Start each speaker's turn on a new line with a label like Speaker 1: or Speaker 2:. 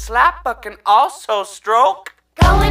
Speaker 1: slap, but can also stroke. Going